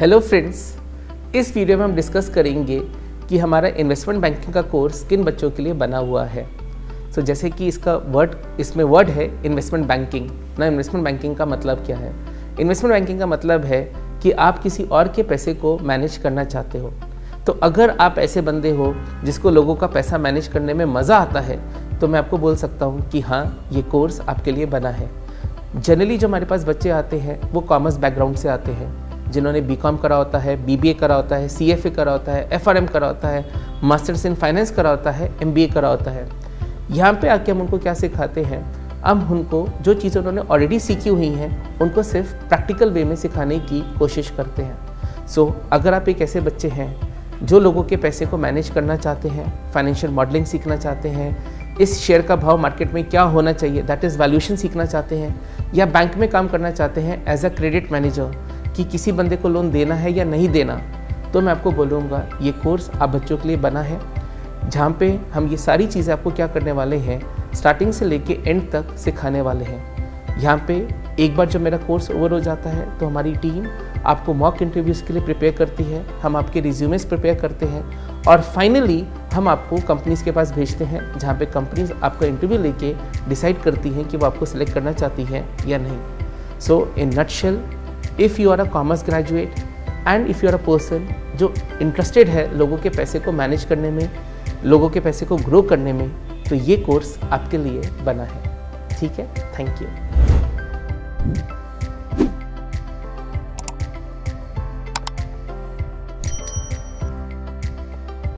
Hello friends इस video में हम डिस्कस करेंगे कि हमारा इन्वेस्टमेंट बैंकिंग का कोर्स किन बच्चों के लिए बना हुआ है। सो so, जैसे कि इसका वर्ड इसमें वर्ड है इन्वेस्टमेंट बैंकिंग ना इन्वेस्टमेंट बैंकिंग का मतलब क्या है? इन्वेस्टमेंट बैंकिंग का मतलब है कि आप किसी और के पैसे को मैनेज करना चाहते हो। तो अगर आप ऐसे बंदे हो जिसको लोगों का पैसा मैनेज करने में मज़ा आता है तो मैं आपको बोल सकता हूँ कि हाँ ये कोर्स आपके लिए बना है। जनरली जो हमारे पास बच्चे आते हैं वो कॉमर्स बैकग्राउंड से आते हैं। जिन्होंने बी करा होता है बीबीए करा होता है सीएफए करा होता है एफआरएम करा होता है मास्टर्स इन फाइनेंस करा होता है एमबीए करा होता है। यहाँ पे आके हम उनको क्या सिखाते हैं? अब उनको जो चीज़ें उन्होंने ऑलरेडी सीखी हुई हैं उनको सिर्फ़ प्रैक्टिकल वे में सिखाने की कोशिश करते हैं। सो so, अगर आप एक ऐसे बच्चे हैं जो लोगों के पैसे को मैनेज करना चाहते हैं फाइनेंशियल मॉडलिंग सीखना चाहते हैं इस शेयर का भाव मार्केट में क्या होना चाहिए दैट इज़ वैल्यूएशन सीखना चाहते हैं या बैंक में काम करना चाहते हैं एज अ क्रेडिट मैनेजर कि किसी बंदे को लोन देना है या नहीं देना तो मैं आपको बोलूँगा, ये कोर्स आप बच्चों के लिए बना है। जहाँ पे हम ये सारी चीज़ें आपको क्या करने वाले हैं स्टार्टिंग से लेके एंड तक सिखाने वाले हैं। यहाँ पे एक बार जब मेरा कोर्स ओवर हो जाता है तो हमारी टीम आपको मॉक इंटरव्यूज़ के लिए प्रिपेयर करती है। हम आपके रिज्यूमेस प्रिपेयर करते हैं और फाइनली हम आपको कंपनीज़ के पास भेजते हैं, जहाँ पे कंपनीज़ आपका इंटरव्यू लेके डिसाइड करती हैं कि वो आपको सिलेक्ट करना चाहती हैं या नहीं। So in nutshell if you are a commerce graduate and if you are a person जो इंटरेस्टेड है लोगों के पैसे को मैनेज करने में, लोगों के पैसे को ग्रो करने में तो ये कोर्स आपके लिए बना है। ठीक है? Thank you